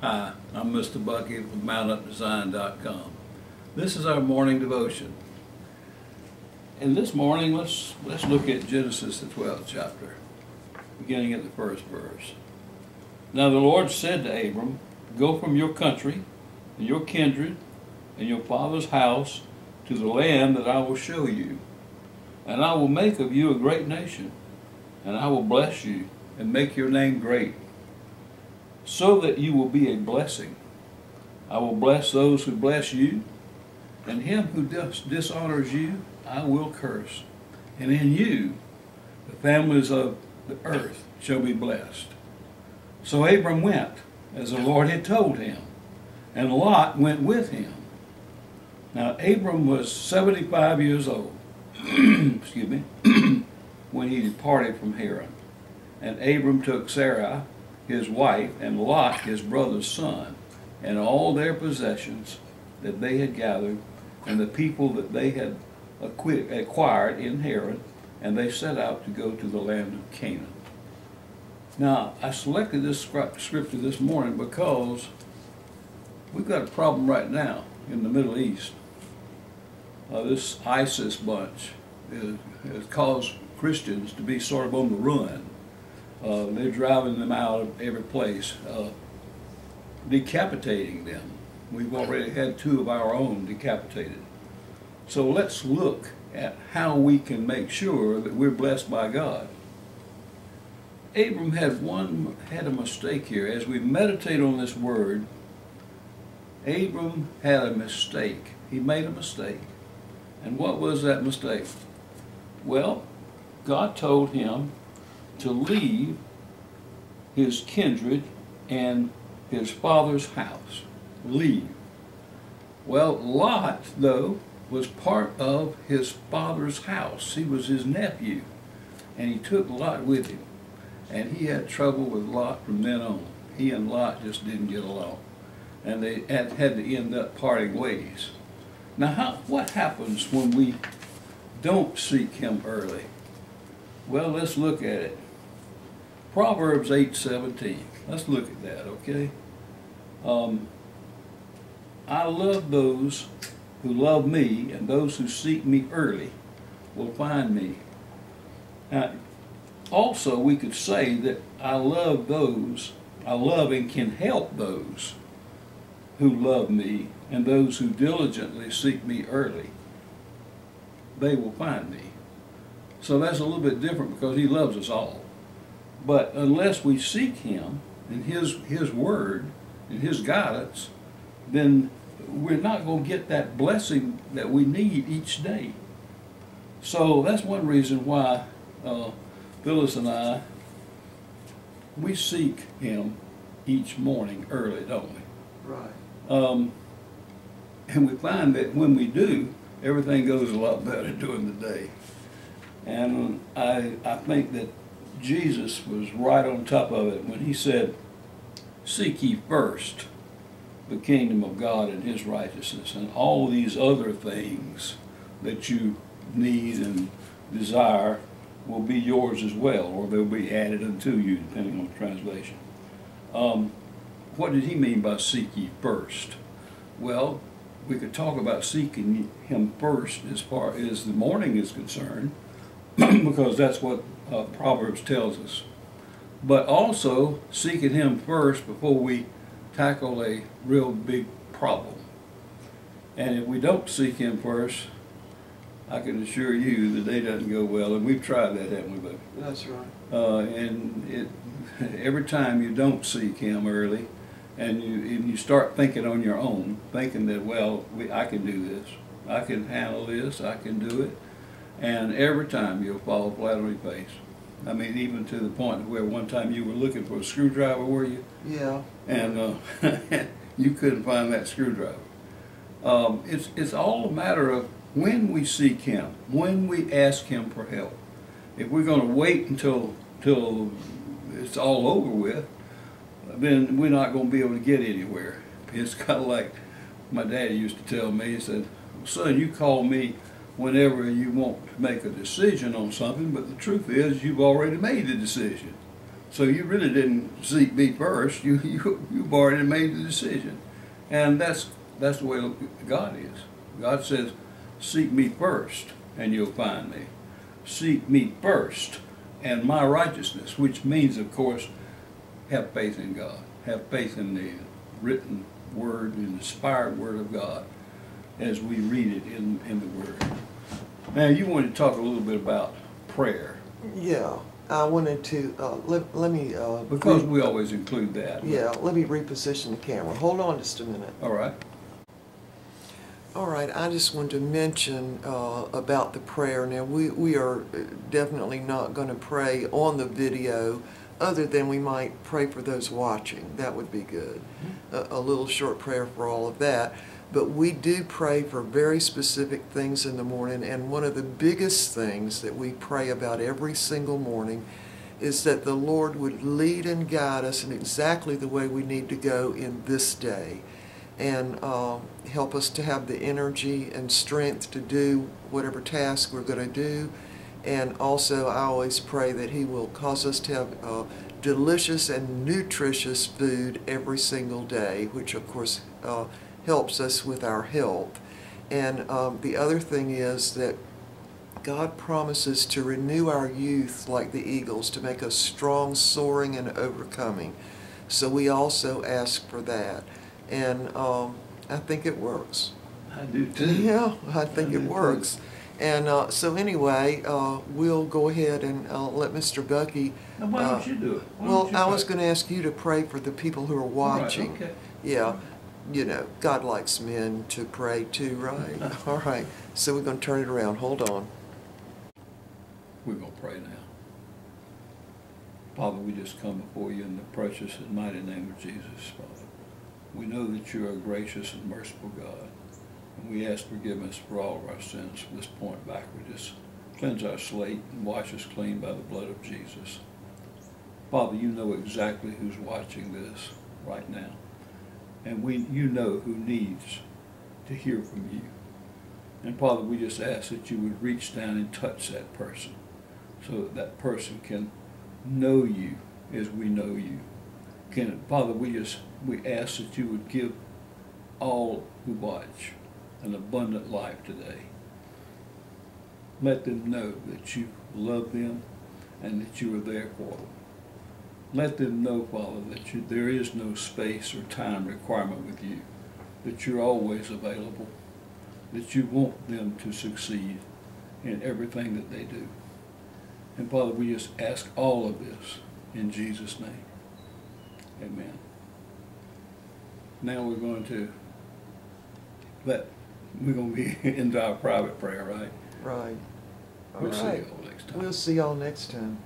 Hi, I'm Mr. Bucky with MountUpToZion.com. This is our morning devotion. And this morning, let's, let's look at Genesis, the 12th chapter, beginning at the first verse. Now the Lord said to Abram, Go from your country, and your kindred, and your father's house, to the land that I will show you. And I will make of you a great nation, and I will bless you, and make your name great so that you will be a blessing. I will bless those who bless you, and him who dis- dishonors you, I will curse. And in you, the families of the earth shall be blessed. So Abram went, as the Lord had told him, and Lot went with him. Now Abram was 75 years old, excuse me, when he departed from Haran. And Abram took Sarai, his wife, and Lot, his brother's son, and all their possessions that they had gathered, and the people that they had acquired in Haran, and they set out to go to the land of Canaan. Now, I selected this scripture this morning because we've got a problem right now in the Middle East. Uh, this ISIS bunch has caused Christians to be sort of on the run. Uh, they're driving them out of every place, uh, decapitating them. We've already had two of our own decapitated. So let's look at how we can make sure that we're blessed by God. Abram had one had a mistake here. As we meditate on this word, Abram had a mistake. He made a mistake. And what was that mistake? Well, God told him to leave his kindred and his father's house. Leave. Well, Lot, though, was part of his father's house. He was his nephew. And he took Lot with him. And he had trouble with Lot from then on. He and Lot just didn't get along. And they had, had to end up parting ways. Now, how, what happens when we don't seek him early? Well, let's look at it. Proverbs 8:17. Let's look at that, okay? Um, I love those who love me, and those who seek me early will find me. Now, also, we could say that I love those, I love and can help those who love me, and those who diligently seek me early. They will find me. So that's a little bit different because he loves us all. But unless we seek Him and His His Word and His guidance, then we're not going to get that blessing that we need each day. So that's one reason why uh, Phyllis and I we seek Him each morning early, don't we? Right. Um, and we find that when we do, everything goes a lot better during the day. And I I think that Jesus was right on top of it when he said, Seek ye first the kingdom of God and his righteousness, and all these other things that you need and desire will be yours as well, or they'll be added unto you, depending on the translation. Um, what did he mean by seek ye first? Well, we could talk about seeking him first as far as the morning is concerned, because that's what uh, Proverbs tells us. But also seeking Him first before we tackle a real big problem. And if we don't seek Him first, I can assure you the day doesn't go well, and we've tried that, haven't we, That's right. Uh, and it, every time you don't seek Him early, and you and you start thinking on your own, thinking that well, we, I can do this, I can handle this, I can do it, and every time you'll fall flat on your face. I mean, even to the point where one time you were looking for a screwdriver, were you? Yeah. And uh, you couldn't find that screwdriver. Um, it's it's all a matter of when we seek Him, when we ask Him for help. If we're going to wait until till it's all over with, then we're not going to be able to get anywhere. It's kind of like my daddy used to tell me. He said, "Son, you call me." Whenever you want to make a decision on something, but the truth is you've already made the decision. So you really didn't seek me first. You you you've already made the decision, and that's that's the way God is. God says, "Seek me first, and you'll find me. Seek me first, and my righteousness," which means, of course, have faith in God, have faith in the written word, the inspired word of God, as we read it in in the Word. Now, you wanted to talk a little bit about prayer. Yeah, I wanted to, uh, let, let me, uh. Because we always include that. Yeah, let me reposition the camera. Hold on just a minute. All right. All right, I just wanted to mention uh, about the prayer. Now, we, we are definitely not going to pray on the video, other than we might pray for those watching. That would be good. A, a little short prayer for all of that. But we do pray for very specific things in the morning, and one of the biggest things that we pray about every single morning is that the Lord would lead and guide us in exactly the way we need to go in this day and uh, help us to have the energy and strength to do whatever task we're going to do. And also, I always pray that He will cause us to have uh, delicious and nutritious food every single day, which of course uh, helps us with our health. And um, the other thing is that God promises to renew our youth like the eagles, to make us strong, soaring, and overcoming. So we also ask for that. And um, I think it works. I do too. Yeah, I think I it do too. works. And uh, so anyway, uh, we'll go ahead and uh, let Mr. Bucky. Now, why don't uh, you do it? Why Well, I was going to ask you to pray for the people who are All right, watching. okay. Yeah, you know, God likes men to pray too, right? All right, so we're going to turn it around. Hold on. We're going to pray now. Father, we just come before you in the precious and mighty name of Jesus, Father. We know that you are a gracious and merciful God. And we ask forgiveness for all of our sins from this point backward. Just cleanse our slate and wash us clean by the blood of Jesus. Father, you know exactly who's watching this right now. And we, you know who needs to hear from you. And Father, we just ask that you would reach down and touch that person so that that person can know you as we know you. Can, Father, we just, we ask that you would give all who watch an abundant life today. Let them know that you love them and that you are there for them. Let them know, Father, that you, there is no space or time requirement with you, that you're always available, that you want them to succeed in everything that they do. And Father, we just ask all of this in Jesus' name. Amen. Now we're going to let, we're going to be into our private prayer, right? Right. All We'll see you all next time. We'll see y'all next time.